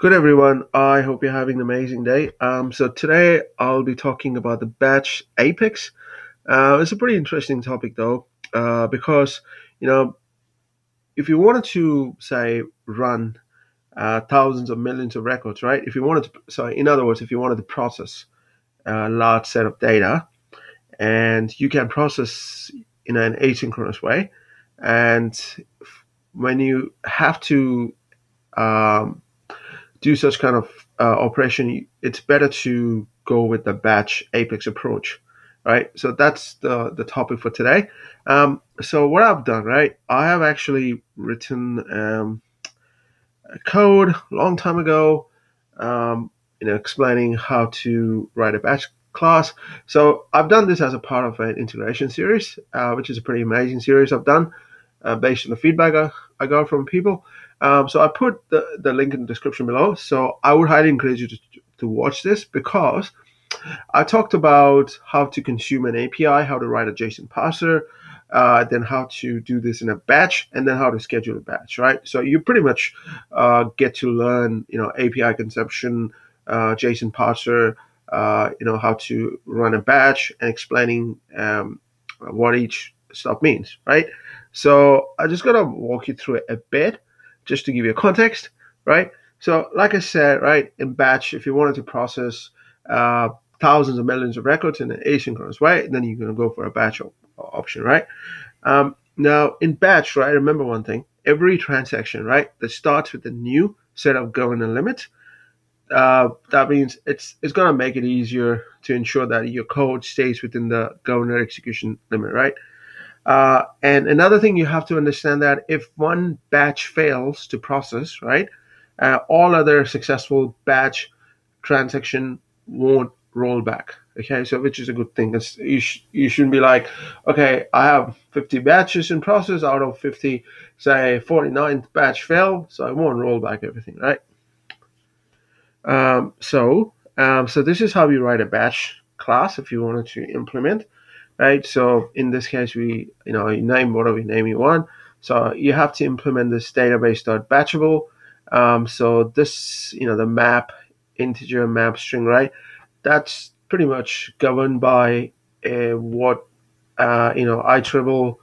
Good everyone. I hope you're having an amazing day. Um, so today I'll be talking about the batch apex. Uh, it's a pretty interesting topic though, uh, because you know if you wanted to say run uh, thousands of millions of records, right? If you wanted to, so in other words, if you wanted to process a large set of data, and you can process in an asynchronous way, and when you have to um, do such kind of uh, operation, it's better to go with the batch apex approach, right? So that's the the topic for today. Um, so what I've done, right? I have actually written um, a code a long time ago, um, you know, explaining how to write a batch class. So I've done this as a part of an integration series, uh, which is a pretty amazing series I've done uh, based on the feedback I, I got from people. Um, so I put the, the link in the description below. So I would highly encourage you to, to watch this because I talked about how to consume an API, how to write a JSON parser, uh, then how to do this in a batch, and then how to schedule a batch, right? So you pretty much uh, get to learn, you know, API consumption, uh, JSON parser, uh, you know, how to run a batch, and explaining um, what each stuff means, right? So I'm just gotta walk you through it a bit just to give you a context, right? So, like I said, right, in batch, if you wanted to process uh, thousands of millions of records in an asynchronous way, then you're to go for a batch op- option, right? Um, now, in batch, right, remember one thing every transaction, right, that starts with a new set of governor limits, uh, that means it's it's going to make it easier to ensure that your code stays within the governor execution limit, right? Uh, and another thing you have to understand that if one batch fails to process, right, uh, all other successful batch transaction won't roll back. Okay, so which is a good thing. It's, you, sh- you shouldn't be like, okay, I have 50 batches in process out of 50, say 49th batch failed, so I won't roll back everything, right? Um, so, um, so this is how you write a batch class if you wanted to implement right? So in this case, we, you know, you name whatever name you want. So you have to implement this database.batchable. Um, so this, you know, the map integer map string, right? That's pretty much governed by uh, what, uh, you know, iterable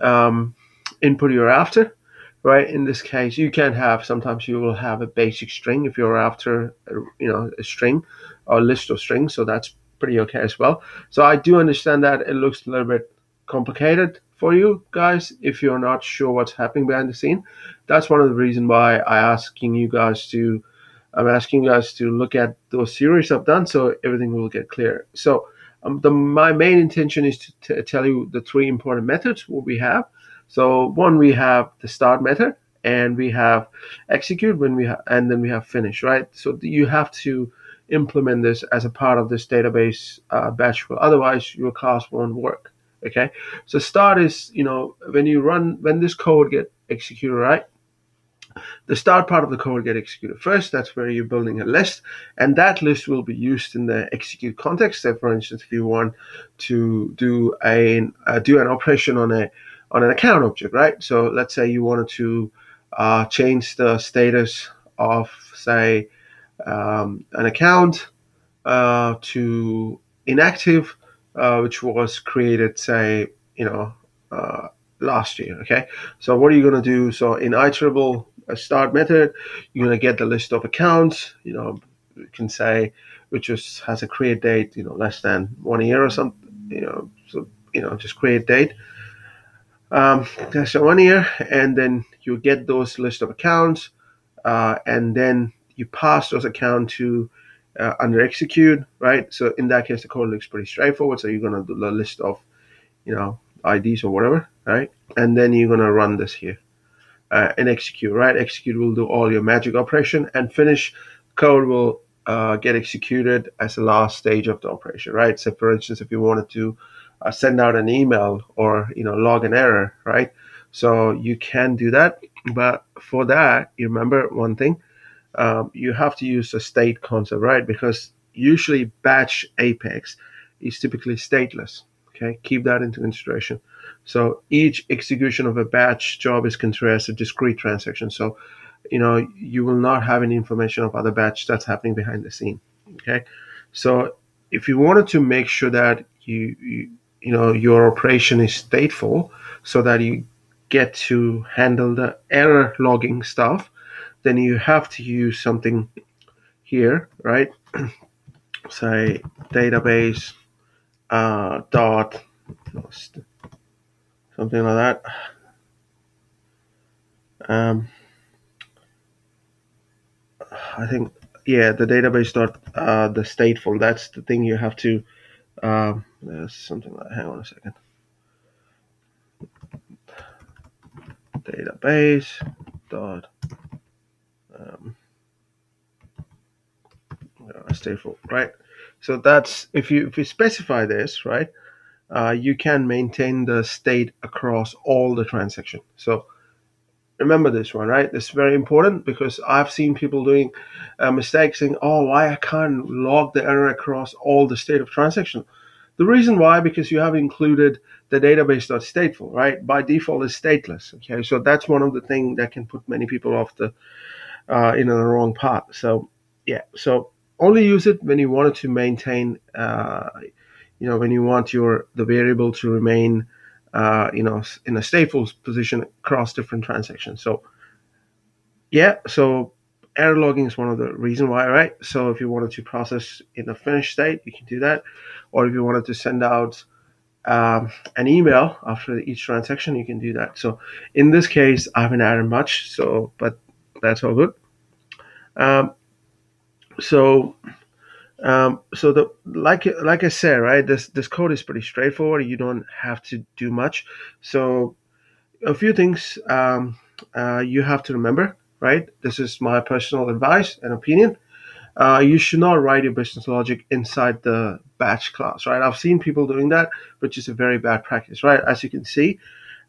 um, input you're after, right? In this case, you can have, sometimes you will have a basic string if you're after, you know, a string or a list of strings. So that's pretty okay as well. So I do understand that it looks a little bit complicated for you guys if you're not sure what's happening behind the scene. That's one of the reasons why I asking you guys to I'm asking you guys to look at those series I've done so everything will get clear. So um, the, my main intention is to t- tell you the three important methods what we have. So one we have the start method and we have execute when we ha- and then we have finish right. So you have to implement this as a part of this database uh, batch Otherwise, your class won't work. Okay. So start is, you know, when you run, when this code get executed, right? The start part of the code get executed first. That's where you're building a list, and that list will be used in the execute context. So, for instance, if you want to do a uh, do an operation on a on an account object, right? So let's say you wanted to uh, change the status of, say, um, an account uh, to inactive, uh, which was created, say, you know, uh, last year. Okay, so what are you going to do? So in iterable start method, you're going to get the list of accounts. You know, you can say which just has a create date, you know, less than one year or something. You know, so you know, just create date. Um, so one year, and then you get those list of accounts, uh, and then you pass those account to uh, under execute, right? So in that case, the code looks pretty straightforward. So you're gonna do the list of, you know, IDs or whatever, right? And then you're gonna run this here uh, and execute, right? Execute will do all your magic operation, and finish code will uh, get executed as the last stage of the operation, right? So for instance, if you wanted to uh, send out an email or you know log an error, right? So you can do that, but for that, you remember one thing um, you have to use a state concept, right? Because usually batch apex is typically stateless. Okay, keep that into consideration. So each execution of a batch job is considered as a discrete transaction. So you know, you will not have any information of other batch that's happening behind the scene. Okay, so if you wanted to make sure that you, you you know your operation is stateful so that you get to handle the error logging stuff then you have to use something here right? Say database uh, dot something like that. Um, I think yeah the database dot uh, the stateful that's the thing you have to um, there's something like hang on a second. Database dot um, stateful right so that's if you if you specify this right uh, you can maintain the state across all the transaction so remember this one, right? This is very important because I've seen people doing uh, mistakes saying, oh, why I can't log the error across all the state of transaction. The reason why, because you have included the database.stateful, right? By default is stateless. Okay, so that's one of the things that can put many people off the uh, in the wrong path. So yeah, so only use it when you wanted to maintain, uh, you know, when you want your the variable to remain uh, you know, in a stable position across different transactions. So, yeah, so error logging is one of the reason why, right? So if you wanted to process in a finished state, you can do that. Or if you wanted to send out um, an email after each transaction, you can do that. So in this case, I haven't added much, so but that's all good. Um, so um, so the like like I said, right? This this code is pretty straightforward. You don't have to do much. So a few things um, uh, you have to remember, right? This is my personal advice and opinion. Uh, you should not write your business logic inside the batch class, right? I've seen people doing that, which is a very bad practice, right? As you can see,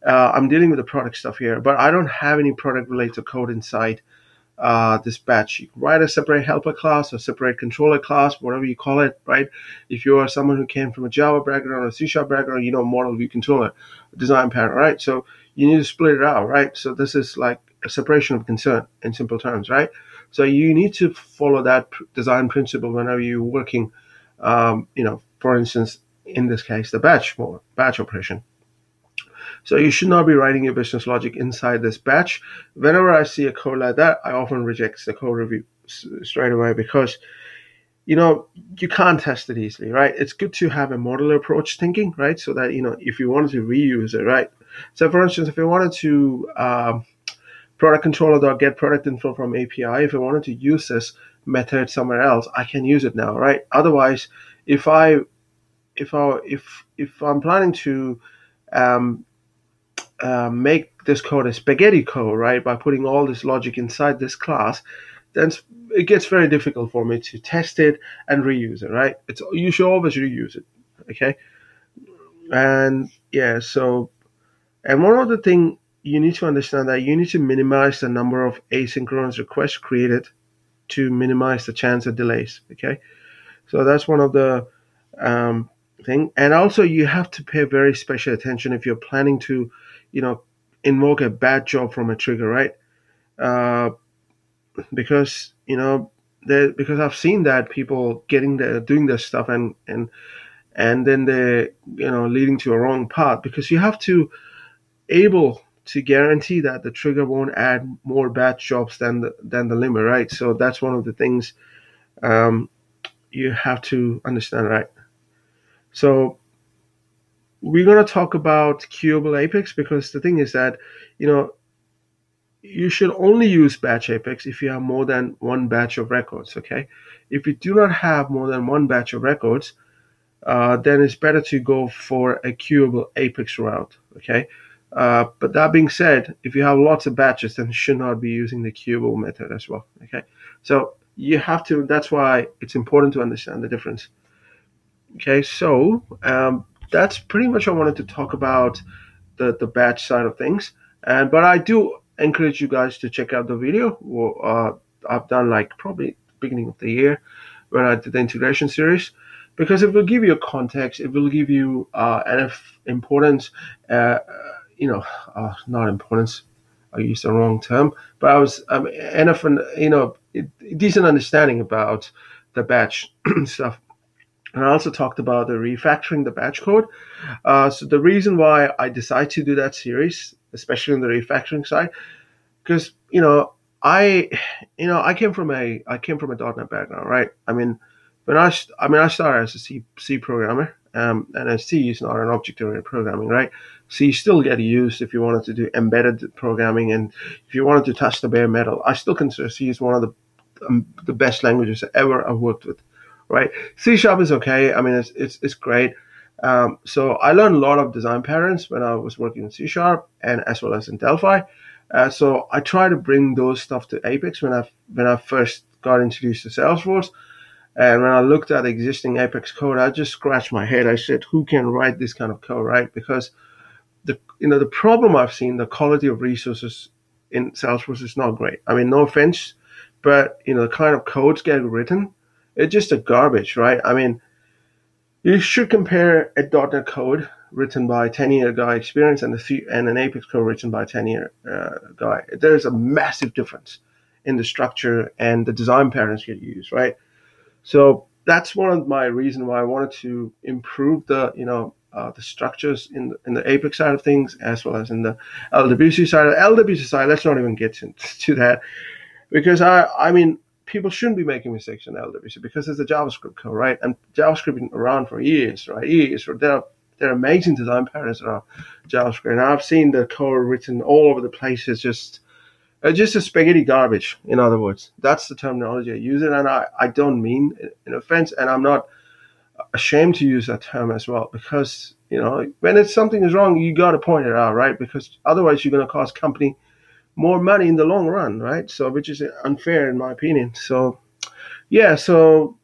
uh, I'm dealing with the product stuff here, but I don't have any product related code inside uh, this batch. You write a separate helper class or separate controller class, whatever you call it, right? If you are someone who came from a Java background or C Sharp background, you know model view controller design pattern, right? So you need to split it out, right? So this is like a separation of concern in simple terms, right? So you need to follow that design principle whenever you're working, um, you know, for instance, in this case, the batch more batch operation. So you should not be writing your business logic inside this batch. Whenever I see a code like that, I often reject the code review straight away because you know you can't test it easily right? It's good to have a modular approach thinking right? So that you know if you wanted to reuse it right? So for instance if you wanted to um, product controller get product info from api if i wanted to use this method somewhere else i can use it now right? Otherwise if i if i if if i'm planning to um, uh, make this code a spaghetti code, right, by putting all this logic inside this class, then it gets very difficult for me to test it and reuse it, right? It's you should always reuse it, okay? And yeah, so and one other thing you need to understand that you need to minimize the number of asynchronous requests created to minimize the chance of delays, okay? So that's one of the um, thing, and also you have to pay very special attention if you're planning to you know, invoke a batch job from a trigger, right? Uh, because you know, because I've seen that people getting the doing this stuff and and and then they you know leading to a wrong path because you have to able to guarantee that the trigger won't add more batch jobs than the than the limit, right? So that's one of the things um, you have to understand, right? So we're going to talk about queuable apex because the thing is that you know you should only use batch apex if you have more than one batch of records okay? If you do not have more than one batch of records uh, then it's better to go for a queuable apex route okay? Uh, but that being said if you have lots of batches then you should not be using the queuable method as well okay? So you have to that's why it's important to understand the difference okay so um, that's pretty much I wanted to talk about the the batch side of things. And but I do encourage you guys to check out the video. uh, I've done like probably beginning of the year when I did the integration series because it will give you a context. It will give you uh, an importance. Uh, you know, uh, not importance. I used the wrong term, but I was um, enough, you know, decent understanding about the batch stuff. And I also talked about the refactoring the batch code. Uh, so the reason why I decided to do that series, especially on the refactoring side, because you know I, you know, I came from a I came from a .NET background, right? I mean, when I I mean I started as a C C programmer, um, and C is not an object-oriented programming, right? C still get used if you wanted to do embedded programming, and if you wanted to touch the bare metal. I still consider C is one of the um, the best languages ever I've worked with, right? C sharp is okay. I mean, it's it's, it's great. Um, so I learned a lot of design patterns when I was working in C sharp and as well as in Delphi. Uh, so I try to bring those stuff to Apex when I when I first got introduced to Salesforce. And when I looked at existing Apex code, I just scratched my head. I said, "Who can write this kind of code, right?" Because the you know the problem I've seen, the quality of resources in Salesforce is not great. I mean, no offense, but you know the kind of codes get written, it's just a garbage, right? I mean, you should compare a .NET code written by a 10 year guy experience and, the, and an Apex code written by a 10 year uh, guy. There's a massive difference in the structure and the design patterns you use, right? So that's one of my reasons why I wanted to improve the, you know, uh, the structures in the, in the Apex side of things as well as in the LWC side. LWC side, let's not even get into that because I, I mean, people shouldn't be making mistakes in LWC because it's a JavaScript code, right? And JavaScript been around for years, right? Years. There are, there are amazing design patterns around JavaScript. And I've seen the code written all over the place. It's just, just a spaghetti garbage, in other words. That's the terminology I use it. And I, I don't mean an offense. And I'm not ashamed to use that term as well because, you know, when it's something is wrong, you got to point it out, right? Because otherwise you're going to cost company more money in the long run, right? So, which is unfair in my opinion. So, yeah, so,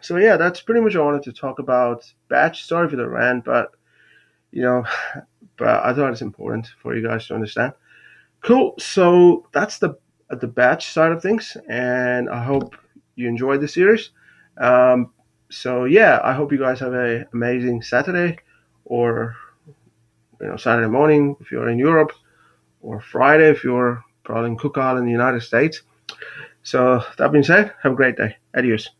so yeah, that's pretty much I wanted to talk about batch. Sorry for the rant, but, you know, but I thought it's important for you guys to understand. Cool. So that's the the batch side of things, and I hope you enjoyed the series. Um, so yeah, I hope you guys have a amazing Saturday, or you know Saturday morning if you're in Europe, or Friday if you're probably in Cook Island the United States. So that being said, have a great day. Adios.